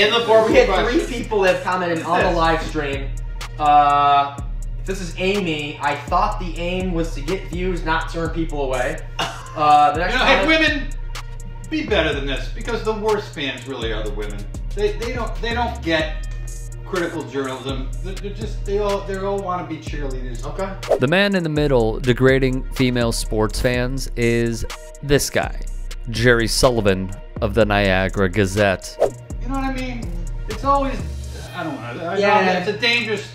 in the We had questions. three people that have commented on the live stream. Uh, this is Amy. I thought the aim was to get views, not turn people away. Uh, the next You know, hey, women, be better than this because the worst fans really are the women. They, they don't they don't get critical journalism. They're, they're just they all they all want to be cheerleaders. Okay. The man in the middle degrading female sports fans is this guy, Jerry Sullivan of the Niagara Gazette. It's always I don't know. I Yeah. know it's a dangerous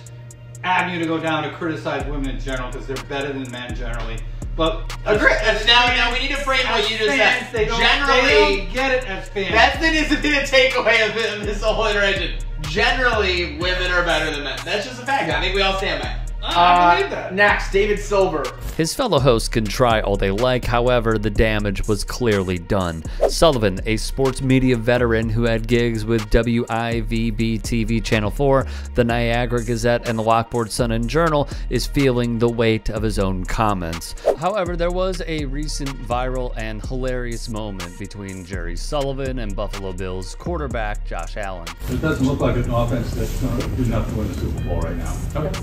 avenue to go down to criticize women in general because they're better than men generally. But Agree. as Now, now we need to frame what you just fans, said. They don't, they Generally, don't get it as fans. That's the, is the takeaway of thi- of this whole interaction. Generally, women are better than men. That's just a fact. I think we all stand by it. I Uh, believe that. Next, David Silver. His fellow hosts can try all they like, however, the damage was clearly done. Sullivan, a sports media veteran who had gigs with WIVB TV Channel 4, the Niagara Gazette, and the Lockport Sun and Journal, is feeling the weight of his own comments. However, there was a recent viral and hilarious moment between Jerry Sullivan and Buffalo Bills quarterback Josh Allen. It doesn't look like an offense that's going to do enough to win the Super Bowl right now. Okay.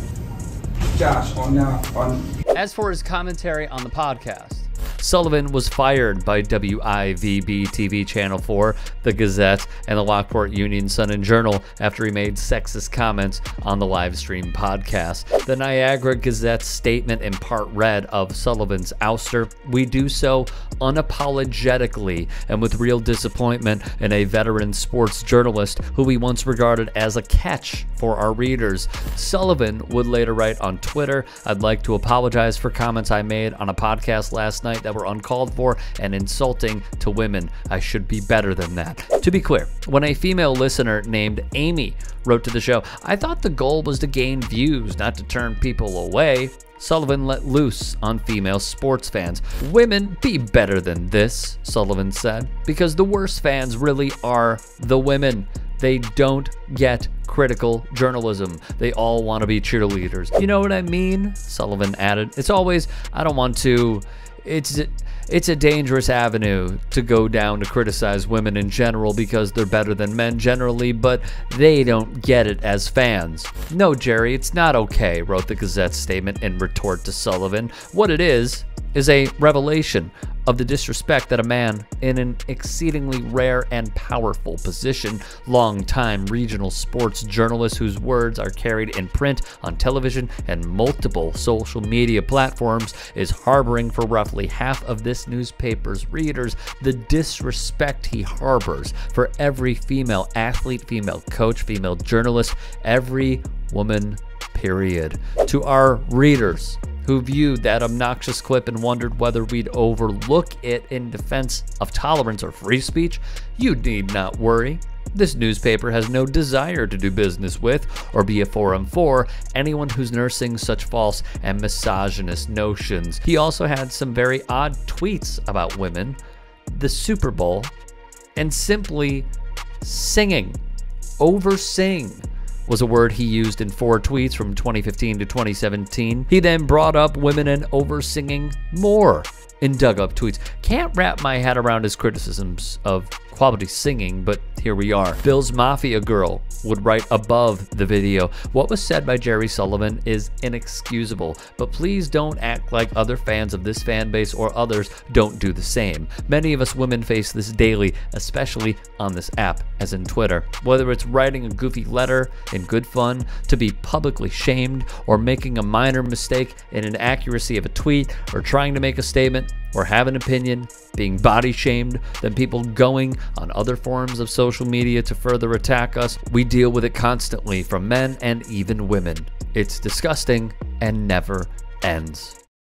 Josh, on now, on As for his commentary on the podcast, Sullivan was fired by WIVB TV Channel 4, the Gazette, and the Lockport Union Sun and Journal after he made sexist comments on the live stream podcast. The Niagara Gazette statement in part read of Sullivan's ouster, we do so unapologetically and with real disappointment in a veteran sports journalist who we once regarded as a catch for our readers. Sullivan would later write on Twitter, I'd like to apologize for comments I made on a podcast last night that were uncalled for and insulting to women. I should be better than that. To be clear, when a female listener named Amy wrote to the show, I thought the goal was to gain views, not to turn people away. Sullivan let loose on female sports fans. Women, be better than this, Sullivan said, because the worst fans really are the women. They don't get critical journalism. They all want to be cheerleaders. You know what I mean? Sullivan added. It's always, I don't want to. It's it's a dangerous avenue to go down to criticize women in general because they're better than men generally, but they don't get it as fans. No, Jerry, it's not okay, wrote the Gazette statement in retort to Sullivan. What it is, is a revelation of the disrespect that a man in an exceedingly rare and powerful position, long-time regional sports journalist whose words are carried in print, on television, and multiple social media platforms, is harboring for roughly half of this newspaper's readers. The disrespect he harbors for every female athlete, female coach, female journalist, every woman, period. To our readers, who viewed that obnoxious clip and wondered whether we'd overlook it in defense of tolerance or free speech, you need not worry. This newspaper has no desire to do business with or be a forum for anyone who's nursing such false and misogynist notions. He also had some very odd tweets about women, the Super Bowl, and simply singing, over sing was a word he used in four tweets from 2015 to 2017. He then brought up women and over singing more in dug up tweets. Can't wrap my head around his criticisms of quality singing, but here we are. Bills Mafia Girl would write above the video What was said by Jerry Sullivan is inexcusable, but please don't act like other fans of this fan base or others don't do the same. Many of us women face this daily, especially on this app, as in Twitter. Whether it's writing a goofy letter in good fun, to be publicly shamed, or making a minor mistake in an accuracy of a tweet, or trying to make a statement, or have an opinion, being body shamed, then people going on other forms of social media to further attack us. We deal with it constantly from men and even women. It's disgusting and never ends.